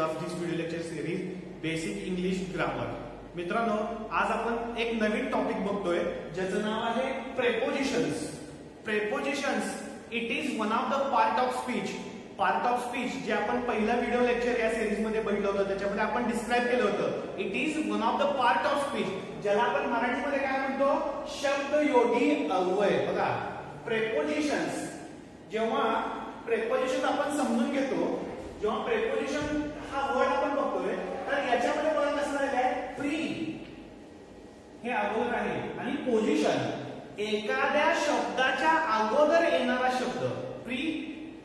Of this video lecture series basic English grammar मित्रांनो आज आपण एक नवीन टॉपिक बघतोय ज्याचं नाव आहे prepositions prepositions it is one of the part of speech part of speech जे आपण पहिला व्हिडिओ लेक्चर या सिरीजमध्ये बघितलं होतं त्याच्यामध्ये आपण डिस्क्राईब केलं होतं. It is one of the part of speech ज्याला आपण मराठीमध्ये काय म्हणतो? शब्द योगी अव्यय. बघा प्रेपोजिशन्स जेव्हा प्रेपोजिशन आपण समजून घेतो जेव्हा प्रेपोजिशन हा वर्ड आपण बघतोय. तर याच्यामध्ये बघा कसं झालेलं आहे प्री हे अगोदर आहे. आणि पोझिशन एखाद्या शब्दाच्या अगोदर येणारा शब्द. प्री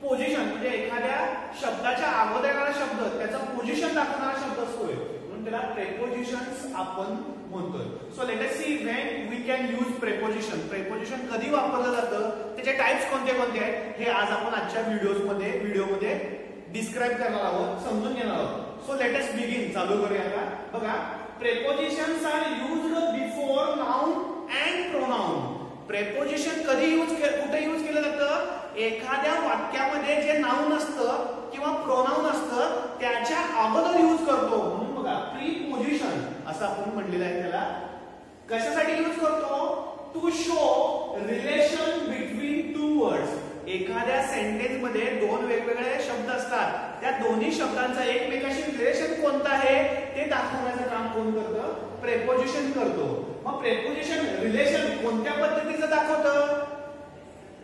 पोझिशन म्हणजे एखाद्या शब्दाच्या अगोदर येणारा शब्द. त्याचा पोझिशन दाखवणारा शब्द असतोय. म्हणून त्याला प्रेपोजिशन आपण म्हणतोय. So let us see when we can use preposition preposition कधी वापरलं जातं? त्याचे टाइप्स कोणते कोणते आहेत? हे आज आपण आजच्या व्हिडिओमध्ये व्हिडिओमध्ये डिस्क्राईब करणार आहोत समजून घेणार आहोत. सो लेट बिगिन चालू करूया का बघा prepositions are used before noun and pronoun preposition कधी यूज कुठे यूज केलं जातं? एखाद्या वाक्यामध्ये जे नाऊन असतं किंवा प्रोनाउन असतं त्याच्या अगोदर यूज करतो. म्हणून बघा प्रीपोजिशन असं आपण म्हणलेलं आहे त्याला. कशासाठी यूज करतो? To show relation between two words एखाद्या सेंटेन्समध्ये दोन वेगवेगळे शब्द असतात. त्या दोन्ही शब्दांचा एकमेकाशी रिलेशन कोणतं आहे ते दाखवण्याचं काम कोण करतं? प्रेपोजिशन करतो. मग प्रेपोजिशन रिलेशन कोणत्या पद्धतीचं दाखवतं?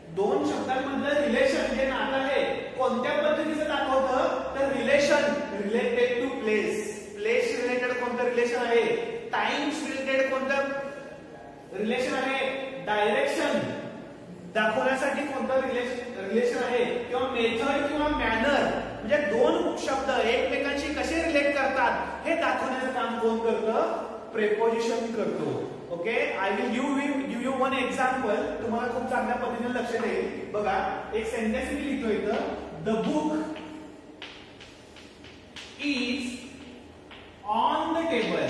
दोन शब्दांमधलं रिलेशन जे नातं आहे. कोणत्या पद्धतीचं दाखवतं? तर relation related to place place related कोणतं रिलेशन आहे? टाइम्स रिलेटेड कोणतं रिलेशन आहे? डायरेक्शन दाखवण्यासाठी कोणतं रिलेशन रिलेशन आहे? किंवा मेथड किंवा मॅनर म्हणजे दोन शब्द एकमेकांशी कसे रिलेट करतात हे दाखवण्याचं काम कोण करतं? प्रेपोजिशन करतो. Okay I will give you give you one example तुम्हाला खूप चांगल्या पद्धतीने लक्ष देईल. बघा एक सेंटेन्स मी लिहितो इथं. The book is on the table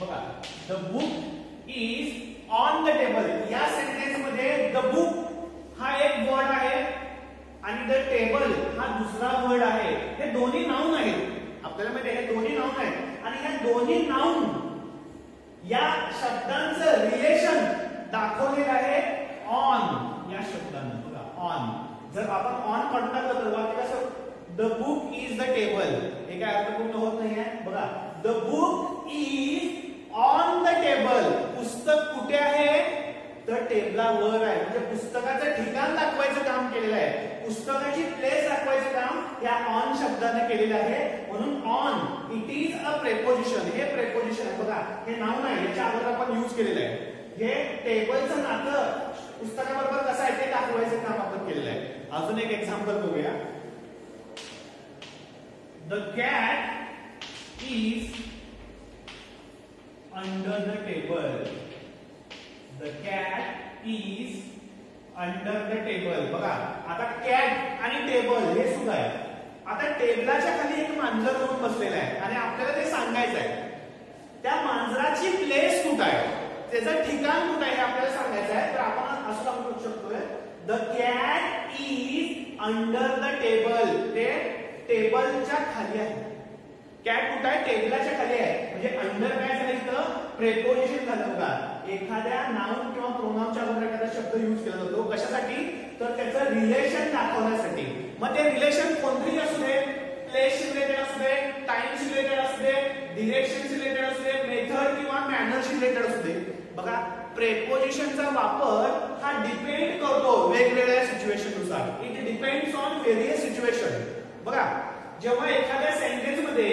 बघा the book is on the table या सेंटेन्समध्ये द बुक हा एक वर्ड आहे आणि द टेबल हा दुसरा वर्ड आहे. हे दोन्ही नाऊन आहेत. आपल्याला माहिती हे दोन्ही नाऊन आहेत. आणि ह्या दोन्ही नाऊन या शब्दांचं रिलेशन दाखवलेलं आहे ऑन या शब्दांना बघा ऑन जर आपण ऑन काढून टाकलं तर कसं the book is the table हे काय अर्थपूर्ण होत नाहीये? बघा the book is on the table पुस्तक कुठे आहे तर आहे. म्हणजे पुस्तकाचं ठिकाण दाखवायचं काम केलेलं आहे. पुस्तकाची प्लेस दाखवायचं काम या ऑन शब्दाने केलेलं आहे. म्हणून on it is a preposition हे प्रेपोजिशन आहे. बघा हे नाव नाही याच्या अगोदर आपण युज केलेलं आहे. हे टेबलचं नातं पुस्तकाबरोबर कसं आहे ते दाखवायचं काम आपण केलेलं आहे. अजून एक एक्झाम्पल बघूया. The cat is under the table the cat is under the table बघा आता कॅट आणि टेबल हे सुद्धा आहे आता टेबलाच्या खाली एक मांजर जाऊन बसलेला आहे आणि आपल्याला ते सांगायचं आहे त्या मांजराची प्लेस कुठं आहे? त्याचं ठिकाण कुठं आहे हे आपल्याला सांगायचं आहे. तर आपण असं सांगू शकतोय. The cat is under the table ते टेबलच्या खाली आहे. कॅट कुठं आहे? टेबलाच्या खाली आहे. म्हणजे अंडर काय झालं इथं. प्रेपोजिशन झालं बघा. एखाद्या नाऊन किंवा प्रोनाऊनच्या अगोदर एखादा शब्द युज केला जातो. कशासाठी? तर त्याचं रिलेशन दाखवण्यासाठी. मग ते रिलेशन कोणतेही असू दे प्लेस रिलेटेड असू दे टाइम्स रिलेटेड असू दे डिरेक्शन रिलेटेड असू दे मेथड किंवा मॅनर्स रिलेटेड असू दे. बघा प्रेपोजिशनचा वापर हा डिपेंड करतो वेगवेगळ्या सिच्युएशननुसार. It depends on various situation बघा जेव्हा एखाद्या सेंटेन्समध्ये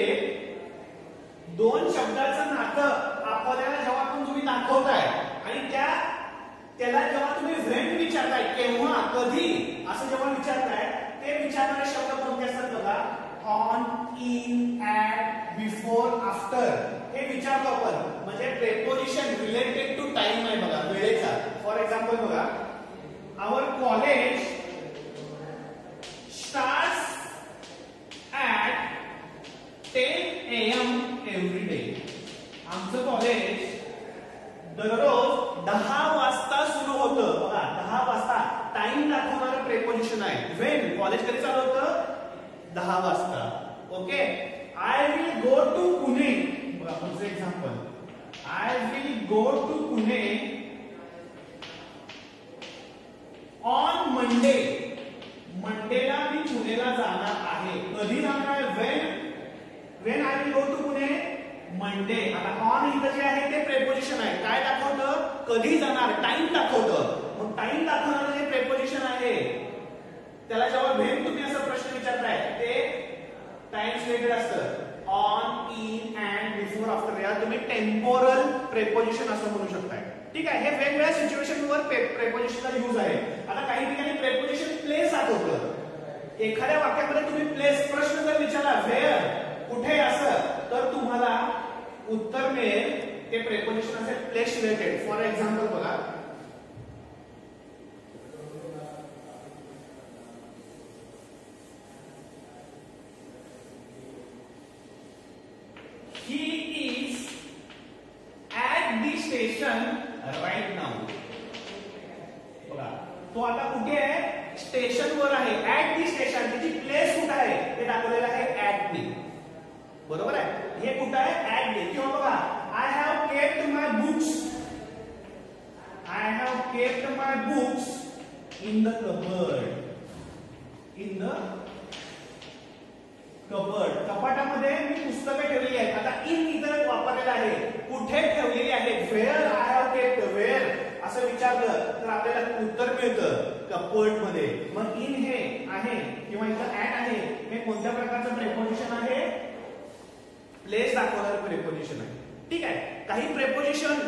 दोन शब्दाचं नातं आपल्याला जेव्हा आपण तुम्ही दाखवताय आणि त्या त्याला जेव्हा तुम्ही व्हेन विचारताय केव्हा कधी असं जेव्हा विचारताय ते विचारणारे शब्द कोणते असतात बघा? On in at before after हे विचारतो आपण. म्हणजे प्रेपोजिशन रिलेटेड टू टाइम आहे बघा वेळेचा. फॉर एक्झाम्पल बघा our college start at ten AM every day आमचं कॉलेज दररोज दहा वाजता सुरू होतं. बघा दहा वाजता टाइम दाखवणारं प्रेपोजिशन आहे. वेन कॉलेज कधी चालू होतं? दहा वाजता. Okay I will go to Pune बघा पुढचं example I will go to Pune on Monday मंडेला मी पुणेला जाणार आहे. कधी जाणार? आहे when when I will go to म्हणते आता ऑन इथं जे आहे ते प्रेपोजिशन आहे. काय दाखवतं? कधी जाणार? टाइम दाखवतं. मग टाइम दाखवणार जे प्रेपोजिशन आहे त्याला जेव्हा भेट तुम्ही असा प्रश्न विचारताय ते टाइम रिलेटेड असतं. On in and before after या तुम्ही टेम्पोरल प्रेपोजिशन असं म्हणू शकताय. ठीक आहे? हे वेगवेगळ्या सिच्युएशनवर प्रेपोजिशनचा यूज आहे. आता काही ठिकाणी प्रेपोजिशन प्लेस दाखवतं. एखाद्या वाक्यामध्ये तुम्ही प्लेस प्रश्न जर विचारला वेअर कुठे असं? ते प्रेपोजिशन असेल प्लेस रिलेटेड फॉर एक्झाम्पल बघा. तो आहे? प्लेस कुठे आहे? ऍट बरोबर आहे? हे कुठं आहे? ऍट किंवा बघा I have kept my books I have kept my books in the cupboard. In the cupboard कपाटामध्ये मी पुस्तकं ठेवलेली आहेत. आता इन इतर वापरलेलं आहे. कुठे ठेवलेली आहे? Where I have kept where असं विचारलं तर आपल्याला उत्तर मिळतं कपटमध्ये मग इन हे आहे किंवा इथं ऍड आहे हे कोणत्या प्रकारचं प्रेपोजिशन आहे? प्लेस दाखवणारं प्रेपोजिशन आहे. ठीक आहे. काही प्रेपोजिशन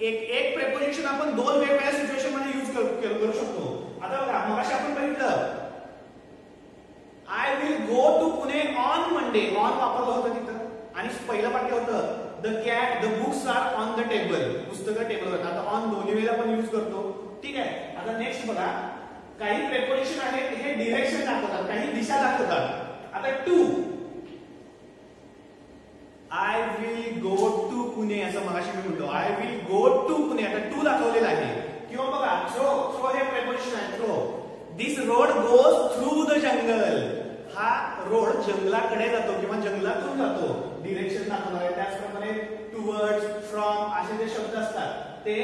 एक एक प्रेपोजिशन आपण दोन वेगवेगळ्या सिच्युएशनमध्ये युज करू शकतो. आता बघा मगाशी आपण बघितलं. I will go to Pune on Monday on वापरलं होतं तिथं. आणि पहिलं वाक्य होतं the cat the books are on the table पुस्तकं टेबलवर आता ऑन दोन्ही वेळेला आपण युज करतो. ठीक आहे? आता नेक्स्ट बघा. काही प्रेपोजिशन आहेत हे डिरेक्शन दाखवतात काही दिशा दाखवतात. आता to I will go to Pune असं मगाशी मी म्हणतो I will go to Pune आता टू दाखवलेला आहे. किंवा बघा थ्रो थ्रो हे प्रेपोजिशन आहे through this road goes through the jungle हा रोड जंगलाकडे जातो किंवा जंगलातून जातो. डिरेक्शन दाखवणार आहे. त्याचप्रमाणे टुवर्ड्स फ्रॉम असे जे शब्द असतात ते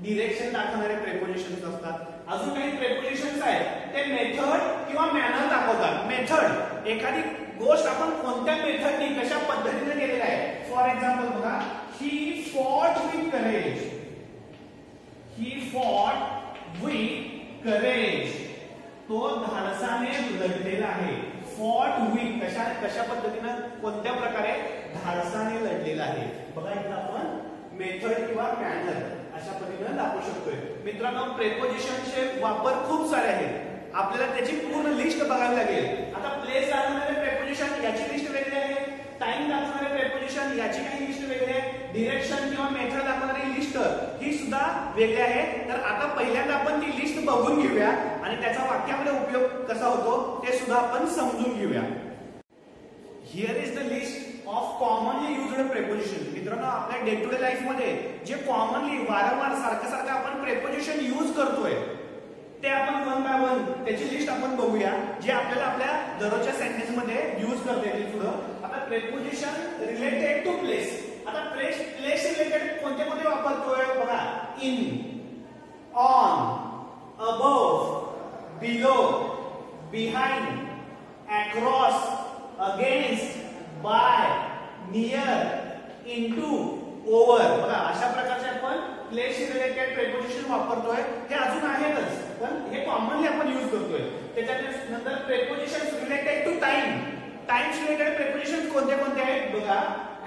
डिरेक्शन दाखवणारे प्रेपोजिशन असतात. अजून काही प्रेपोजिशन आहेत. ते मेथड किंवा मॅनर दाखवतात. मेथड एखादी गोष्ट आपण कोणत्या मेथडनी कशा पद्धतीने केलेला आहे? फॉर एक्झाम्पल बघा he fought with courage he fought with courage तो धाडसाने लढलेला आहे. फॉट विथ कशा कशा पद्धतीनं? कोणत्या प्रकारे? धाडसाने लढलेला आहे. बघा इथं आपण मेथड किंवा मॅनर अशा पद्धतीने दाखवू शकतोय. मित्रांनो प्रेपोजिशनचे वापर खूप सारे आहेत. आपल्याला त्याची पूर्ण लिस्ट बघायला लागेल. डिरेक्शन याची काही लिस्ट वेगळी आहे. डिरेक्शन किंवा मेथड दाखवणारी लिस्ट ही सुद्धा वेगळी आहे. तर आता पहिल्यांदा आपण ती लिस्ट बघून घेऊया आणि त्याचा वाक्यामध्ये उपयोग कसा होतो ते सुद्धा आपण समजून घेऊया. Here is the list of commonly used preposition मित्रांनो आपल्या डे टू डे लाईफमध्ये जे कॉमनली वारंवार सारखं सारखं आपण प्रेपोजिशन युज करतोय ते आपण वन बाय वन त्याची लिस्ट आपण बघूया जे आपल्याला आपल्या दररोजच्या सेंटेन्समध्ये युज करता येतील पुढं. प्रेपोजिशन रिलेटेड टू प्लेस आता प्लेस प्लेस रिलेटेड कोणते कोणते वापरतोय? बघा. In on above below behind across against by near into over बघा अशा प्रकारचे आपण प्लेस रिलेटेड प्रेपोजिशन वापरतोय. हे अजून आहेतच पण हे कॉमनली आपण युज करतोय. त्याच्यात नंतर preposition related to time times related preposition बघा.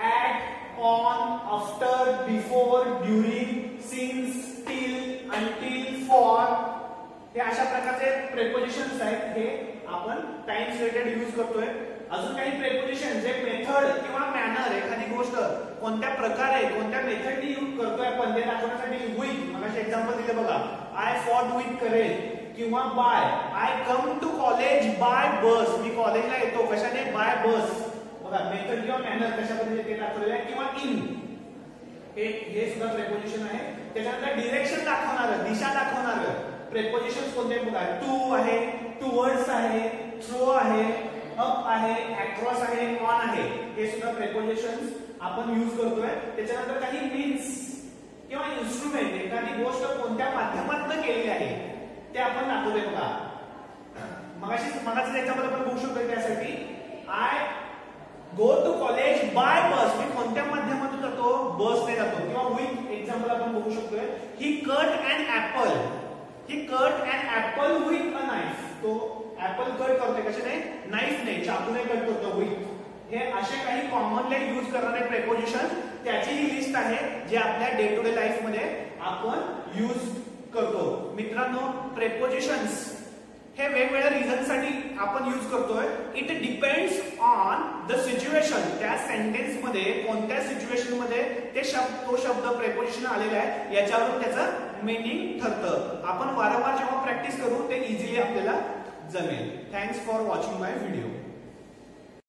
At on after before during since till until for हे अशा प्रकारचे प्रेपोजिशन्स आहेत. हे आपण टाइम रिलेटेड युज करतोय. अजून काही प्रेपोजिशन जे मेथड किंवा मॅनर एखादी गोष्ट कोणत्या प्रकारे कोणत्या मेथडनी यूज करतोय आपण ते दाखवण्यासाठी विथ मला एक्झाम्पल दिले बघा. आय फॉट विथ करेल किंवा by I come to college by bus मी कॉलेजला येतो. कशाने? बाय बस बघा मेथड किंवा मॅनर कशा पद्धतीने ते दाखवलेलं आहे किंवा इन हे सुद्धा प्रेपोजिशन आहे. त्याच्यानंतर डिरेक्शन दाखवणार दिशा दाखवणार. प्रेपोजिशन कोणते बघा टू आहे टू वर्ड्स आहे थ्रो आहे अप आहे अक्रॉस आहे ऑन आहे. हे सुद्धा प्रेपोजिशन आपण युज करतोय. त्याच्यानंतर काही मीन्स किंवा इन्स्ट्रुमेंट एखादी गोष्ट कोणत्या माध्यमातून केलेली आहे ते आपण दाखवतोय बघा. मगाशी मगाचं त्याच्यामध्ये आपण बघू शकतो त्यासाठी. I go to college by bus मी कोणत्या माध्यमातून जातो? बसने जातो. किंवा विथ एक्झाम्पल आपण बघू शकतोय. He cut and apple he cut and apple with a knife तो ऍपल कट करतोय. कशाने नाही? चाकूने कट करतो विथ हे असे काही कॉमनली यूज करणारे प्रेपोजिशन त्याची ही लिस्ट आहे जे आपल्या डे टू डे लाईफमध्ये आपण यूज करतो. मित्रांनो प्रेपोजिशन्स हे वेगवेगळ्या रिझनसाठी आपण युज करतोय. It depends on the situation त्या सेंटेन्समध्ये कोणत्या सिच्युएशनमध्ये ते शब्द तो शब्द प्रेपोजिशन आलेला आहे याच्यावरून त्याचं मिनिंग ठरतं. आपण वारंवार जेव्हा प्रॅक्टिस करू ते इझिली आपल्याला जमेल. Thanks for watching my video